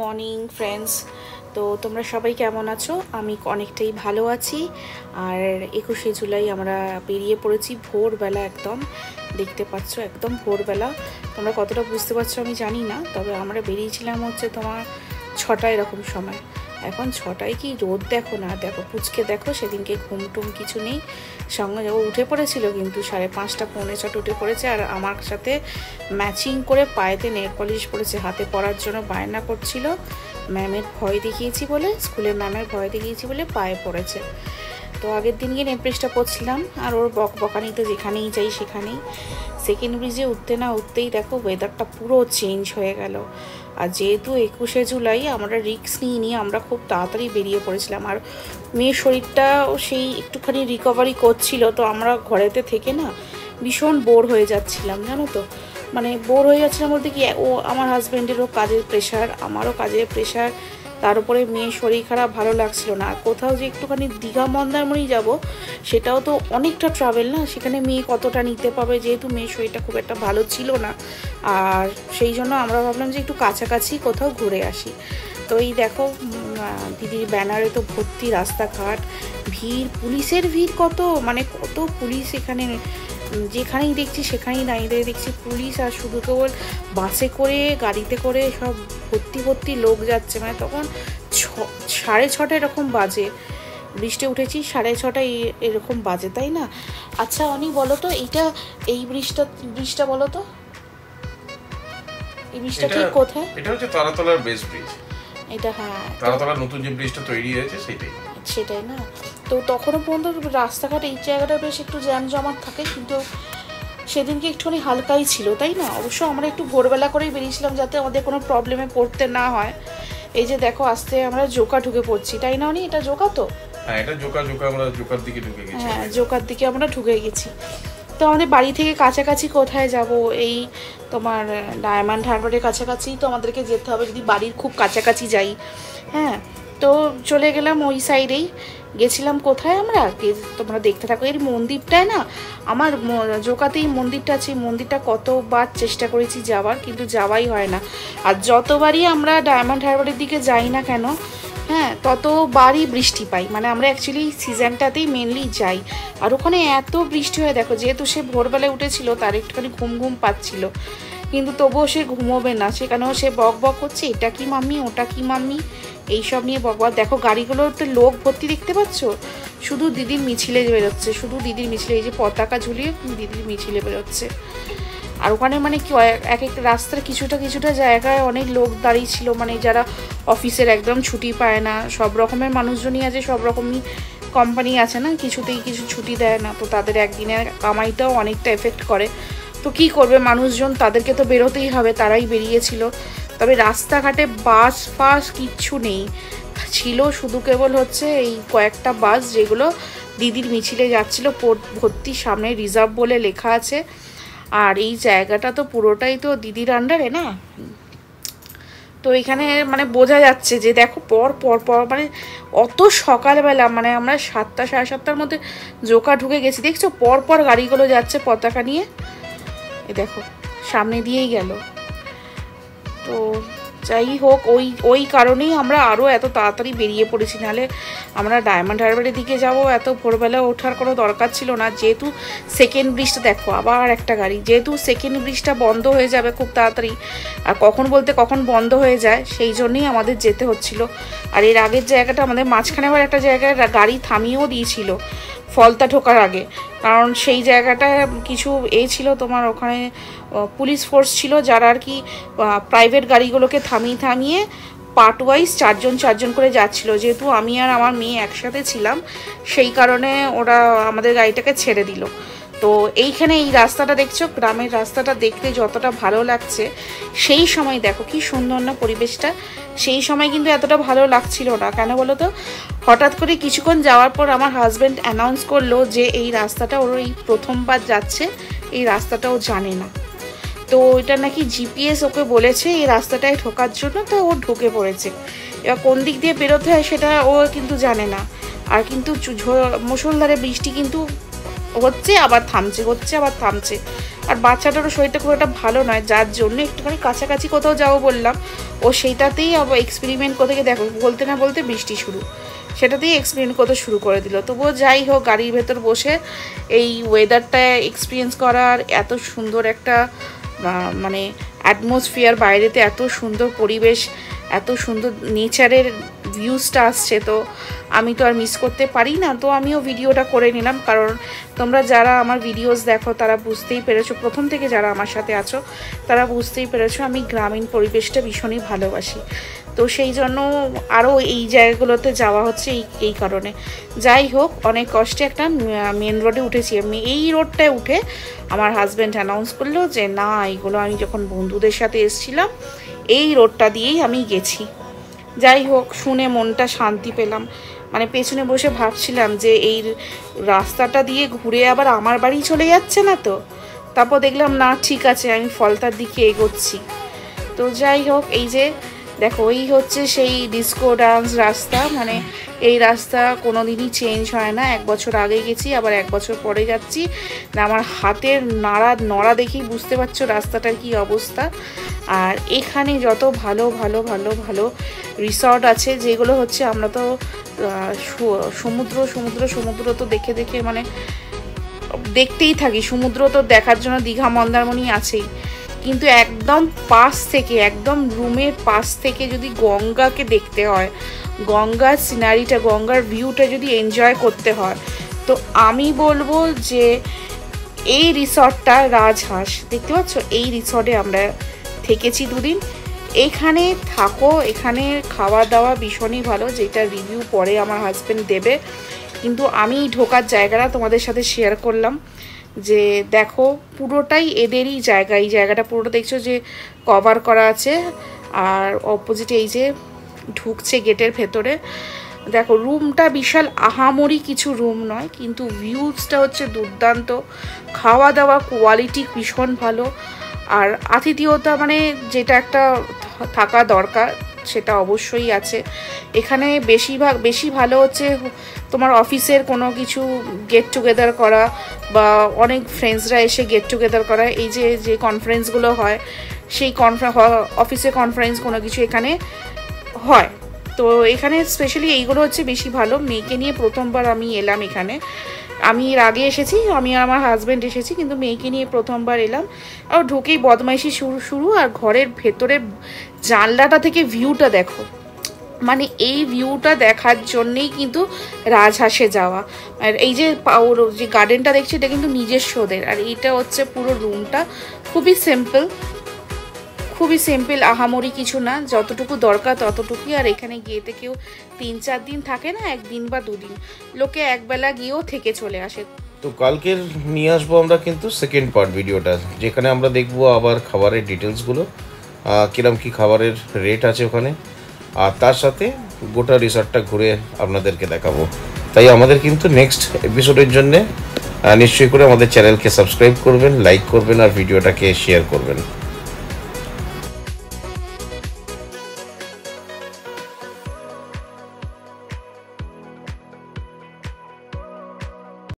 Morning friends তো তোমরা সবাই কেমন আছো? আমি অনেকটাই ভালো আছি। আর একুশে জুলাই আমরা বেরিয়ে পড়েছি ভোরবেলা একদম। দেখতে পাচ্ছ, একদম ভোরবেলা। তোমরা কতটা বুঝতে পারছ আমি জানি না, তবে আমরা বেরিয়েছিলাম হচ্ছে তোমার ছটা এরকম সময়। এখন ছটায় কি রোদ দেখো না, দেখো পুচকে দেখো, সেদিনকে ঘুম টুম কিছু নেই। সঙ্গে ও উঠে পড়েছিল কিন্তু সাড়ে পাঁচটা পৌনে ছটা উঠে পড়েছে আর আমার সাথে ম্যাচিং করে পায়েতে নেট পলিশ পড়েছে হাতে পড়ার জন্য বায়না করছিল। ম্যামের ভয় দেখিয়েছি বলে স্কুলে ম্যামের ভয় দেখিয়েছি বলে পায়ে পড়েছে। তো আগের দিন গিয়ে নেপ্রেসটা পড়ছিলাম, আর ওর বক বকানি তো যেখানেই যাই সেখানেই। সেকেন্ড ব্রিজে উঠতে না উঠতেই দেখো ওয়েদারটা পুরো চেঞ্জ হয়ে গেল। আর যেহেতু একুশে জুলাই, আমরা রিক্স নিয়ে নিয়ে আমরা খুব তাড়াতাড়ি বেরিয়ে পড়েছিলাম। আর মেয়ের শরীরটাও সেই একটুখানি রিকভারি করছিল, তো আমরা ঘরেতে থেকে না ভীষণ বোর হয়ে যাচ্ছিলাম, জানো তো? মানে বোর হয়ে যাচ্ছিলাম বলতে কি, ও আমার হাজব্যান্ডেরও কাজের প্রেশার আমারও কাজের প্রেশার তার উপরে মেয়ের শরীর খারাপ, ভালো লাগছিল না। আর কোথাও যে একটুখানি দীঘা মন্দারমণি যাব, সেটাও তো অনেকটা ট্রাভেল না? সেখানে মেয়ে কতটা নিতে পাবে? যেহেতু মেয়ের শরীরটা খুব একটা ভালো ছিল না। আর সেই জন্য আমরা ভাবলাম যে একটু কাছাকাছি কোথাও ঘুরে আসি। তো এই দেখো দিদির ব্যানারে তো ভর্তি রাস্তাঘাট। ভিড়, পুলিশের ভিড় কত? মানে কত পুলিশ এখানে যেখানেই দেখছি সেখানেই দাঁড়িয়ে দাঁড়িয়ে দেখছি পুলিশ আর শুধু কেবল বাসে করে গাড়িতে করে সব ভর্তি ভর্তি লোক যাচ্ছে। মানে তখন ছ সাড়ে ছটা এরকম বাজে। বৃষ্টি উঠেছি সাড়ে ছটায় এরকম বাজে তাই না? আচ্ছা অনেক বলো তো এইটা এই ব্রিজটা ব্রিজটা বলো তো? এই ব্রিজটা ঠিক কোথায়? এটা হচ্ছে তারাতলার বেস ব্রিজ। এটা হ্যাঁ তারাতলার নতুন যে ব্রিজটা তৈরি হয়েছে সেটাই। সেটাই না। তো তখনও পর্যন্ত রাস্তাঘাট এই জায়গাটা বেশ একটু জ্যাম জমাট থাকে কিন্তু সেদিনকে একটুখানি হালকাই ছিল তাই না? অবশ্য আমরা একটু ভোরবেলা করেই বেরিয়েছিলাম যাতে আমাদের কোনো প্রবলেমে পড়তে না হয়। এই যে দেখো আস্তে আমরা জোকা ঢুকে পড়ছি তাই না নি এটা জোকা তো? হ্যাঁ এটা জোকা জোকা আমরা জোকার দিকে ঢুকে গেছি। হ্যাঁ জোকার দিকে আমরা ঢুকে গেছি। তো আমাদের বাড়ি থেকে কাছাকাছি কোথায় যাব? এই তোমার ডায়মন্ড হারবারের কাছাকাছি তো আমাদেরকে যেতে হবে। যদি বাড়ির খুব কাছাকাছি যাই হ্যাঁ? তো চলে গেলাম ওই সাইডেই। গেছিলাম কোথায় আমরা? তোমরা দেখতে থাকো। এর মন্দিরটায় না, আমার জোকাতেই মন্দিরটা আছে। মন্দিরটা কতবার চেষ্টা করেছি যাওয়ার, কিন্তু যাওয়াই হয় না। আর যতবারই আমরা ডায়মন্ড হারবারের দিকে যাই না কেন হ্যাঁ ততবারই বৃষ্টি পাই। মানে আমরা অ্যাকচুয়ালি সিজনটাতেই মেনলি যাই। আর ওখানে এত বৃষ্টি হয়, দেখো, যেহেতু সে ভোরবেলায় উঠেছিল, তার একটুখানি ঘুম ঘুম পাচ্ছিল। কিন্তু তবুও সে ঘুমোবে না সেখানেও সে বক বক করছে, এটা কি মাম্মি, ওটা কি মাম্মি? এইসব নিয়ে বকবক দেখো গাড়িগুলোতে লোক ভর্তি দেখতে পাচ্ছ? শুধু দিদির মিছিলে বেরোচ্ছে, শুধু দিদির মিছিলে, এই যে পতাকা ঝুলিয়ে দিদির মিছিলে বেরোচ্ছে। আর ওখানে মানে কি এক একটা রাস্তার কিছুটা কিছুটা জায়গায় অনেক লোক দাঁড়িয়ে ছিল মানে যারা অফিসের একদম ছুটি পায় না, সব রকমের মানুষজনই আছে, সব রকমই কোম্পানি আছে না, কিছুতেই কিছু ছুটি দেয় না, তো তাদের একদিনের কামাইটাও অনেকটা এফেক্ট করে। তো কি করবে মানুষজন, তাদেরকে তো বেরোতেই হবে, তারাই বেরিয়েছিল। তবে রাস্তাঘাটে বাস ফাস কিচ্ছু নেই। ছিল শুধু কেবল হচ্ছে এই কয়েকটা বাস, যেগুলো দিদির মিছিলে যাচ্ছিল ভর্তি সামনে রিজার্ভ বলে লেখা আছে। আর এই জায়গাটা তো পুরোটাই তো দিদির আন্ডারে না? তো এখানে মানে বোঝা যাচ্ছে যে দেখো পর পর পর মানে অত সকালবেলা মানে আমরা সাতটা, সাড়ে সাতটার মধ্যে জোকা ঢুকে গেছি। দেখছ? পর পর গাড়িগুলো যাচ্ছে পতাকা নিয়ে। এ দেখো, সামনে দিয়েই গেল। তো যাই হোক, ওই ওই কারণেই আমরা আরও এত তাড়াতাড়ি বেরিয়ে পড়েছি। নাহলে আমরা ডায়মন্ড হারবারের দিকে যাব, এত ভোরবেলা ওঠার কোনো দরকার ছিল না। যেহেতু সেকেন্ড ব্রিজটা দেখো, আবার একটা গাড়ি। যেহেতু সেকেন্ড ব্রিজটা বন্ধ হয়ে যাবে খুব তাড়াতাড়ি, আর কখন বলতে কখন বন্ধ হয়ে যায়, সেই জন্যই আমাদের যেতে হচ্ছিল। আর এর আগের জায়গাটা আমাদের মাঝখানে আবার একটা জায়গায় গাড়ি থামিয়েও দিয়েছিল, ফলতা ঢোকার আগে। কারণ সেই জায়গাটা কিছু এ ছিল তোমার ওখানে পুলিশ ফোর্স ছিল, যারা আর কি প্রাইভেট গাড়িগুলোকে থামিয়ে থামিয়ে পার্ট ওয়াইজ চারজন চারজন করে যাচ্ছিল। যেহেতু আমি আর আমার মেয়ে একসাথে ছিলাম, সেই কারণে ওরা আমাদের গাড়িটাকে ছেড়ে দিল। তো এইখানে এই রাস্তাটা দেখছ, গ্রামের রাস্তাটা দেখতে যতটা ভালো লাগছে, সেই সময় দেখো কি সুন্দর না পরিবেশটা। সেই সময় কিন্তু এতটা ভালো লাগছিল না। কেন বলো তো হঠাৎ করে কিছুক্ষণ যাওয়ার পর আমার হাজব্যান্ড অ্যানাউন্স করল যে এই রাস্তাটা ওর এই প্রথমবার যাচ্ছে, এই রাস্তাটাও জানে না। তো এটা নাকি জিপিএস ওকে বলেছে এই রাস্তাটায় ঢোকার জন্য, তো ও ঢুকে পড়েছে। এবার কোন দিক দিয়ে বেরোতে হয় সেটা ও কিন্তু জানে না। আর কিন্তু মুসলধারে বৃষ্টি কিন্তু হচ্ছে, আবার থামছে, হচ্ছে, আবার থামছে। আর বাচ্চাটারও শরীরটা খুব একটা ভালো নয়, যার জন্য একটুখানি কাছাকাছি কোথাও যাব বললাম, ও সেইটাতেই আবার এক্সপেরিমেন্ট করতে গিয়ে দেখো, বলতে না বলতে বৃষ্টি শুরু। সেটাতেই এক্সপিরিয়েন্স করতে শুরু করে দিল। তবুও যাই হোক, গাড়ির ভেতর বসে এই ওয়েদারটা এক্সপিরিয়েন্স করার এত সুন্দর একটা মানে অ্যাটমসফিয়ার বাইরেতে এত সুন্দর পরিবেশ এত সুন্দর নেচারের ভিউজটা আসছে, তো আমি তো আর মিস করতে পারি না। তো আমিও ভিডিওটা করে নিলাম, কারণ তোমরা যারা আমার ভিডিওস দেখো, তারা বুঝতেই পেরেছ, প্রথম থেকে যারা আমার সাথে আছো, তারা বুঝতেই পেরেছ আমি গ্রামীণ পরিবেশটা ভীষণই ভালোবাসি। তো সেই জন্য আরও এই জায়গাগুলোতে যাওয়া হচ্ছে এই এই কারণে। যাই হোক, অনেক কষ্টে একটা মেন রোডে উঠেছি। আমি এই রোডটায় উঠে আমার হাজব্যান্ড অ্যানাউন্স করল যে, না এইগুলো আমি যখন বন্ধুদের সাথে এসেছিলাম এই রোডটা দিয়েই আমি গেছি। যাই হোক, শুনে মনটা শান্তি পেলাম। মানে পেছনে বসে ভাবছিলাম যে এই রাস্তাটা দিয়ে ঘুরে আবার আমার বাড়ি চলে যাচ্ছে না তো? তারপর দেখলাম, না, ঠিক আছে, আমি ফলতার দিকে এগোচ্ছি। তো যাই হোক, এই যে দেখো ওই হচ্ছে সেই ডিস্কো ডান্স রাস্তা। মানে এই রাস্তা কোনো দিনই চেঞ্জ হয় না। এক বছর আগে গেছি, আবার এক বছর পরে যাচ্ছি। আমার হাতের নাড়া, নড়া দেখেই বুঝতে পারছ রাস্তাটার কি অবস্থা। আর এখানে যত ভালো ভালো ভালো ভালো রিসর্ট আছে, যেগুলো হচ্ছে আমরা তো সমুদ্র সমুদ্র সমুদ্র তো দেখে দেখে মানে দেখতেই থাকি। সমুদ্র তো দেখার জন্য দীঘা, মন্দারমণি আছেই। কিন্তু একদম পাশ থেকে, একদম রুমের পাশ থেকে যদি গঙ্গাকে দেখতে হয়, গঙ্গার সিনারিটা, গঙ্গার ভিউটা যদি এনজয় করতে হয়, তো আমি বলব যে এই রিসর্টটা রাজহাঁস। দেখতে পাচ্ছ? এই রিসর্টে আমরা থেকেছি দুদিন। এখানে থাকো, এখানে খাওয়া দাওয়া ভীষণই ভালো, যেটা রিভিউ পরে আমার হাজব্যান্ড দেবে। কিন্তু আমি ঢোকার জায়গাটা তোমাদের সাথে শেয়ার করলাম। যে দেখো পুরোটাই এদেরই জায়গা, এই জায়গাটা পুরোটা দেখছ যে কভার করা আছে আর অপোজিটে এই যে ঢুকছে গেটের ভেতরে। দেখো রুমটা বিশাল আহামরি কিছু রুম নয়, কিন্তু ভিউজটা হচ্ছে দুর্দান্ত। খাওয়া দাওয়া কোয়ালিটি ভীষণ ভালো। আর আতিথেয়তা মানে যেটা একটা থাকা দরকার। সেটা অবশ্যই আছে। এখানে বেশিরভাগ বেশি ভালো হচ্ছে তোমার অফিসের কোনো কিছু গেট টুগেদার করা বা অনেক ফ্রেন্ডসরা এসে গেট টুগেদার করা, এই যে যে কনফারেন্সগুলো হয়, সেই অফিসে কনফারেন্স কোনো কিছু এখানে হয়। তো এখানে স্পেশালি এইগুলো হচ্ছে বেশি ভালো। মেয়েকে নিয়ে প্রথমবার আমি এলাম এখানে। আমি এর আগে এসেছি, আমি আর আমার হাজব্যান্ড এসেছি, কিন্তু মেয়েকে নিয়ে প্রথমবার এলাম। আর ঢুকেই বদমাইশি শুরু শুরু, আর ঘরের ভেতরে জানলাটা থেকে ভিউটা দেখো। মানে এই ভিউটা দেখার জন্যেই কিন্তু রাজহাঁসে যাওয়া। আর এই যে ওর যে গার্ডেনটা দেখছি, এটা কিন্তু নিজস্বদের। আর এইটা হচ্ছে পুরো রুমটা খুবই সিম্পল খুবই সিম্পল আহামরি কিছু না। যতটুকু দরকার ততটুকুই। আর এখানে গিয়েতে কেউ তিন চার দিন থাকে না, একদিন বা দুদিন। লোকে একবেলা গিয়েও থেকে চলে আসে। তো কালকের নিয়ে আসব আমরা কিন্তু সেকেন্ড পার্ট ভিডিওটা যেখানে আমরা দেখব আবার খাবারের ডিটেলসগুলো কিরম কি খাবারের রেট আছে ওখানে, আর তার সাথে গোটা রিসর্টটা ঘুরে আপনাদেরকে দেখাবো। তাই আমাদের কিন্তু নেক্সট এপিসোডের জন্য নিশ্চয়ই করে আমাদের চ্যানেলকে সাবস্ক্রাইব করবেন লাইক করবেন, আর ভিডিওটাকে শেয়ার করবেন।